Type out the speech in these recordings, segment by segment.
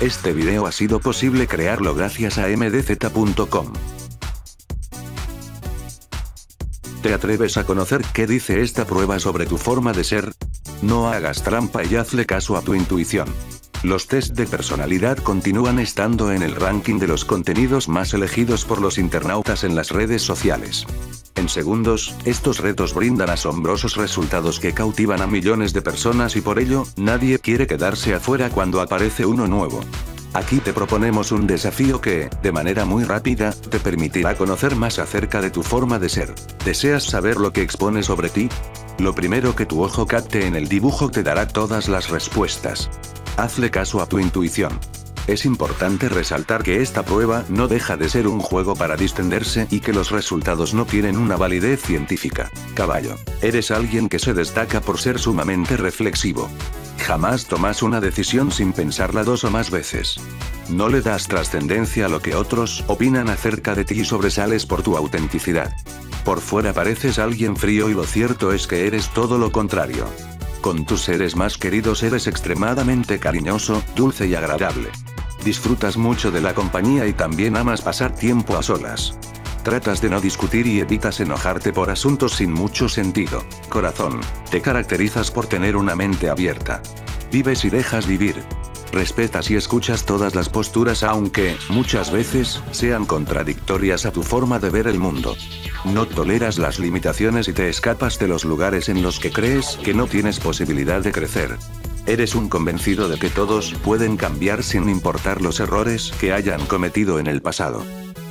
Este video ha sido posible crearlo gracias a mdz.com. ¿Te atreves a conocer qué dice esta prueba sobre tu forma de ser? No hagas trampa y hazle caso a tu intuición. Los test de personalidad continúan estando en el ranking de los contenidos más elegidos por los internautas en las redes sociales. En segundos, estos retos brindan asombrosos resultados que cautivan a millones de personas y por ello, nadie quiere quedarse afuera cuando aparece uno nuevo. Aquí te proponemos un desafío que, de manera muy rápida, te permitirá conocer más acerca de tu forma de ser. ¿Deseas saber lo que expone sobre ti? Lo primero que tu ojo capte en el dibujo te dará todas las respuestas. Hazle caso a tu intuición. Es importante resaltar que esta prueba no deja de ser un juego para distenderse y que los resultados no tienen una validez científica. Caballo. Eres alguien que se destaca por ser sumamente reflexivo. Jamás tomas una decisión sin pensarla dos o más veces. No le das trascendencia a lo que otros opinan acerca de ti y sobresales por tu autenticidad. Por fuera pareces alguien frío y lo cierto es que eres todo lo contrario. Con tus seres más queridos eres extremadamente cariñoso, dulce y agradable. Disfrutas mucho de la compañía y también amas pasar tiempo a solas. Tratas de no discutir y evitas enojarte por asuntos sin mucho sentido. Corazón, te caracterizas por tener una mente abierta. Vives y dejas vivir. Respetas y escuchas todas las posturas aunque, muchas veces, sean contradictorias a tu forma de ver el mundo. No toleras las limitaciones y te escapas de los lugares en los que crees que no tienes posibilidad de crecer. Eres un convencido de que todos pueden cambiar sin importar los errores que hayan cometido en el pasado.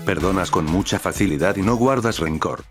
Perdonas con mucha facilidad y no guardas rencor.